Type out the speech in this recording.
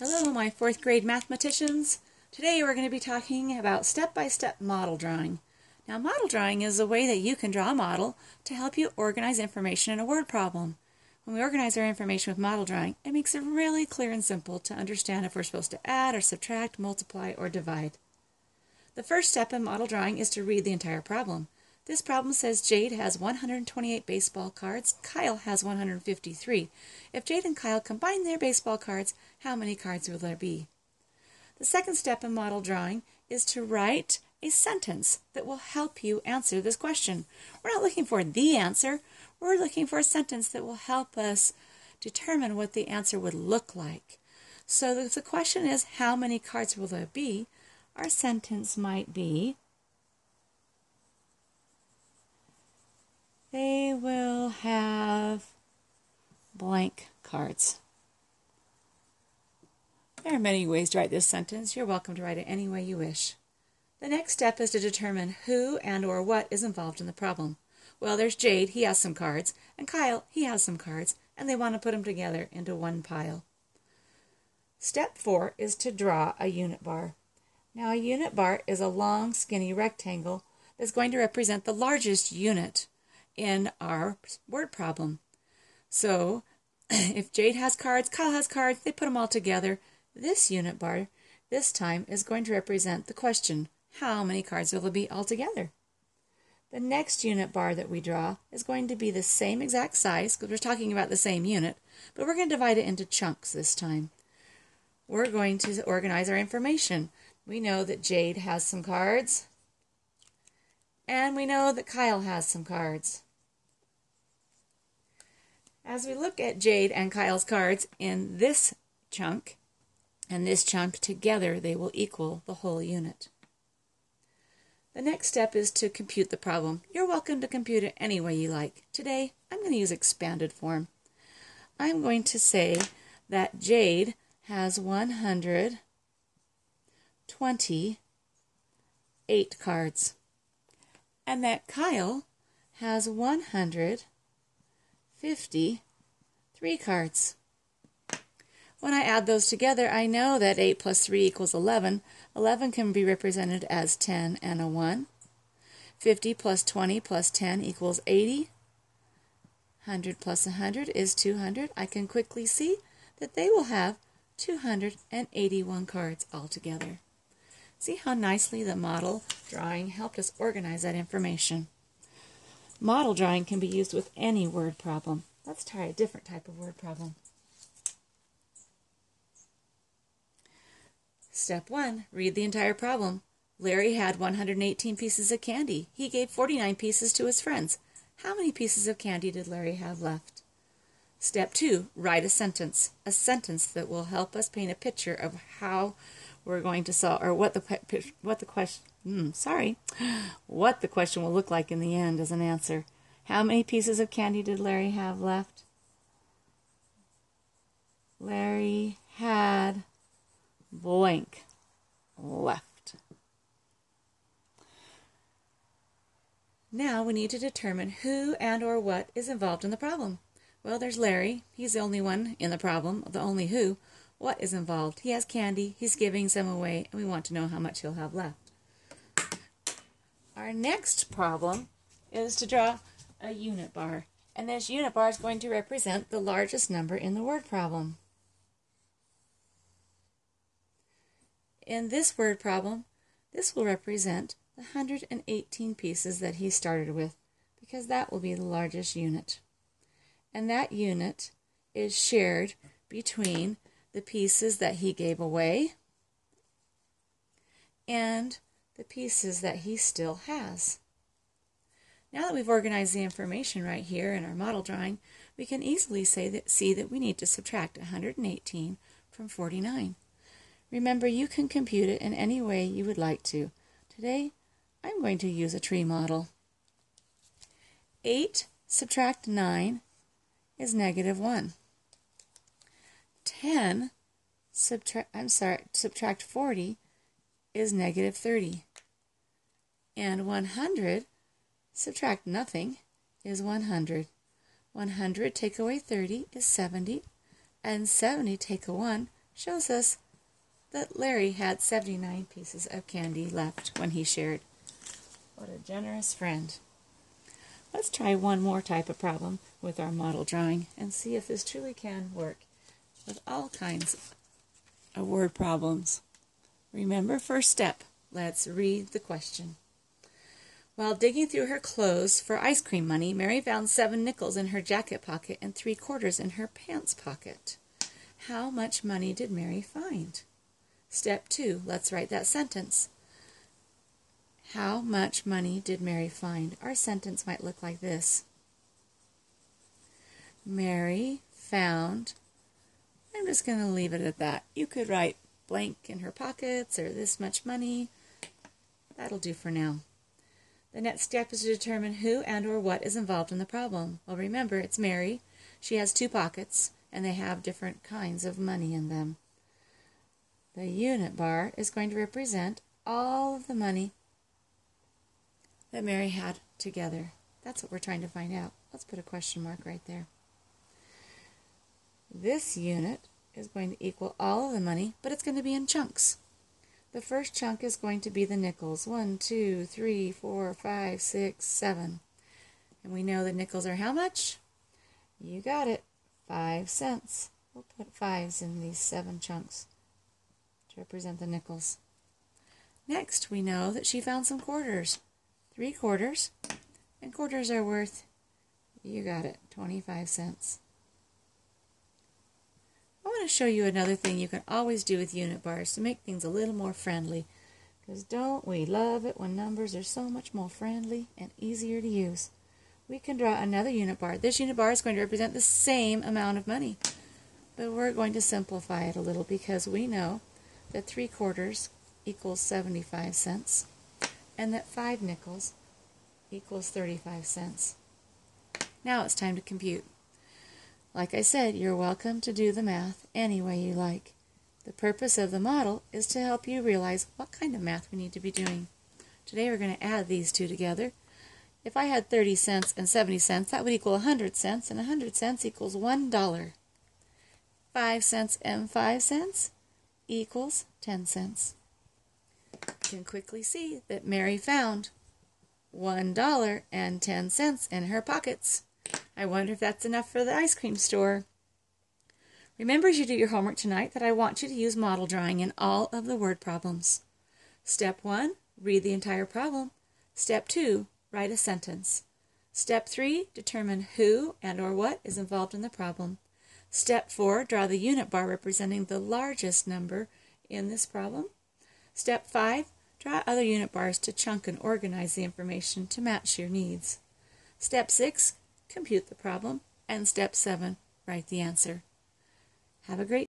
Hello, my fourth grade mathematicians. Today we're going to be talking about step-by-step model drawing. Now, model drawing is a way that you can draw a model to help you organize information in a word problem. When we organize our information with model drawing, it makes it really clear and simple to understand if we're supposed to add or subtract, multiply, or divide. The first step in model drawing is to read the entire problem. This problem says Jade has 128 baseball cards, Kyle has 153. If Jade and Kyle combine their baseball cards, how many cards will there be? The second step in model drawing is to write a sentence that will help you answer this question. We're not looking for the answer, we're looking for a sentence that will help us determine what the answer would look like. So if the question is, how many cards will there be? Our sentence might be, they will have blank cards. There are many ways to write this sentence. You're welcome to write it any way you wish. The next step is to determine who and or what is involved in the problem. Well, there's Jade, he has some cards, and Kyle, he has some cards, and they want to put them together into one pile. Step four is to draw a unit bar. Now, a unit bar is a long, skinny rectangle that's going to represent the largest unit in our word problem. So if Jade has cards, Kyle has cards, they put them all together. This unit bar this time is going to represent the question, how many cards will there be altogether? The next unit bar that we draw is going to be the same exact size, because we're talking about the same unit, but we're going to divide it into chunks this time. We're going to organize our information. We know that Jade has some cards, and we know that Kyle has some cards. As we look at Jade and Kyle's cards in this chunk and this chunk together, they will equal the whole unit. The next step is to compute the problem. You're welcome to compute it any way you like. Today, I'm going to use expanded form. I'm going to say that Jade has 128 cards and that Kyle has 100 50, three cards. When I add those together, I know that 8 plus 3 equals 11. 11 can be represented as 10 and a 1. 50 plus 20 plus 10 equals 80. 100 plus 100 is 200. I can quickly see that they will have 281 cards altogether. See how nicely the model drawing helped us organize that information. Model drawing can be used with any word problem. Let's try a different type of word problem. Step 1. Read the entire problem. Larry had 118 pieces of candy. He gave 49 pieces to his friends. How many pieces of candy did Larry have left? Step 2. Write a sentence. A sentence that will help us paint a picture of how we're going to solve, or what the, what the question, mm, sorry, what the question will look like in the end as an answer. How many pieces of candy did Larry have left? Larry had blank left. Now we need to determine who and or what is involved in the problem. Well, there's Larry. He's the only one in the problem, the only who. What is involved? He has candy, he's giving some away, and we want to know how much he'll have left. Our next problem is to draw a unit bar. And this unit bar is going to represent the largest number in the word problem. In this word problem, this will represent the 118 pieces that he started with, because that will be the largest unit. And that unit is shared between the pieces that he gave away and the pieces that he still has. Now that we've organized the information right here in our model drawing, we can easily say that, see that we need to subtract 118 from 49. Remember, you can compute it in any way you would like to. Today, I'm going to use a tree model. 8 subtract 9 is negative 1. 10 subtract I'm sorry, subtract 40 is negative 30. And 100 subtract nothing is 100. 100 take away 30 is 70, and 70 take a 1 shows us that Larry had 79 pieces of candy left when he shared. What a generous friend. Let's try one more type of problem with our model drawing and see if this truly can work with all kinds of word problems. Remember, first step, let's read the question. While digging through her clothes for ice cream money, Mary found seven nickels in her jacket pocket and three quarters in her pants pocket. How much money did Mary find? Step two, let's write that sentence. How much money did Mary find? Our sentence might look like this Mary found. I'm just going to leave it at that. You could write blank in her pockets or this much money. That'll do for now. The next step is to determine who and or what is involved in the problem. Well, remember, it's Mary. She has two pockets, and they have different kinds of money in them. The unit bar is going to represent all of the money that Mary had together. That's what we're trying to find out. Let's put a question mark right there. This unit is going to equal all of the money, but it's going to be in chunks. The first chunk is going to be the nickels. One, two, three, four, five, six, seven. And we know the nickels are how much? You got it. Five cents. We'll put fives in these seven chunks to represent the nickels. Next, we know that she found some quarters. Three quarters. And quarters are worth, you got it, 25 cents. Want to show you another thing you can always do with unit bars to make things a little more friendly. Because don't we love it when numbers are so much more friendly and easier to use. We can draw another unit bar. This unit bar is going to represent the same amount of money. But we're going to simplify it a little because we know that 3 quarters equals 75 cents and that 5 nickels equals 35 cents. Now it's time to compute. Like I said, you're welcome to do the math any way you like. The purpose of the model is to help you realize what kind of math we need to be doing. Today we're going to add these two together. If I had 30 cents and 70 cents, that would equal 100 cents, and 100 cents equals $1. 5 cents and 5 cents equals 10 cents. You can quickly see that Mary found $1 and 10 cents in her pockets. I wonder if that's enough for the ice cream store. Remember as you do your homework tonight that I want you to use model drawing in all of the word problems. Step 1, read the entire problem. Step 2, write a sentence. Step 3, determine who and or what is involved in the problem. Step 4, draw the unit bar representing the largest number in this problem. Step 5, draw other unit bars to chunk and organize the information to match your needs. Step 6, compute the problem, and step 7, write the answer. Have a great